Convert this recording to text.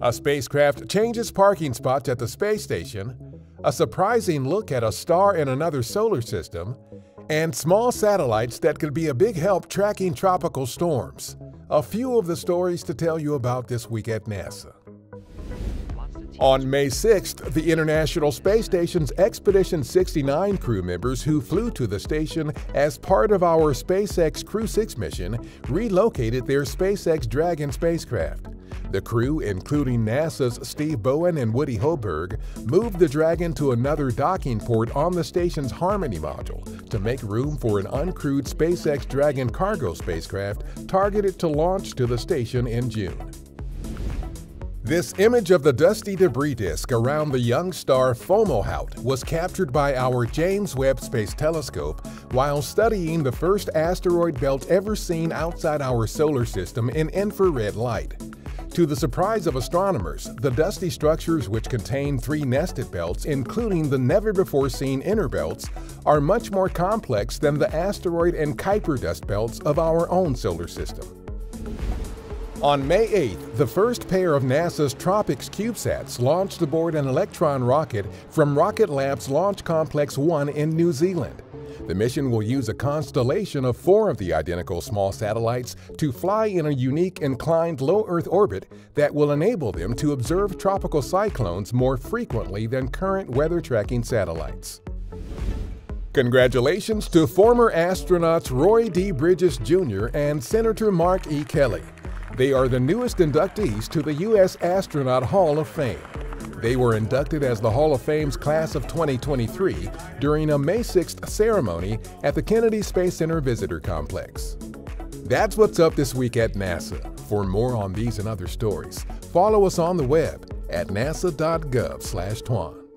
A spacecraft changes parking spots at the space station, a surprising look at a star in another solar system, and small satellites that could be a big help tracking tropical storms. A few of the stories to tell you about this week at NASA. On May 6th, the International Space Station's Expedition 69 crew members who flew to the station as part of our SpaceX Crew 6 mission relocated their SpaceX Dragon spacecraft. The crew, including NASA's Steve Bowen and Woody Hoberg, moved the Dragon to another docking port on the station's Harmony module to make room for an uncrewed SpaceX Dragon cargo spacecraft targeted to launch to the station in June. This image of the dusty debris disk around the young star Fomalhaut was captured by our James Webb Space Telescope while studying the first asteroid belt ever seen outside our solar system in infrared light. To the surprise of astronomers, the dusty structures which contain three nested belts, including the never-before-seen inner belts, are much more complex than the asteroid and Kuiper dust belts of our own solar system. On May 8th, the first pair of NASA's TROPICS CubeSats launched aboard an Electron rocket from Rocket Lab's Launch Complex 1 in New Zealand. The mission will use a constellation of four of the identical small satellites to fly in a unique inclined low Earth orbit that will enable them to observe tropical cyclones more frequently than current weather tracking satellites. Congratulations to former astronauts Roy D. Bridges Jr. and Senator Mark E. Kelly. They are the newest inductees to the U.S. Astronaut Hall of Fame. They were inducted as the Hall of Fame's class of 2023 during a May 6th ceremony at the Kennedy Space Center Visitor Complex. That's what's up this week at NASA. For more on these and other stories, follow us on the web at nasa.gov/twan.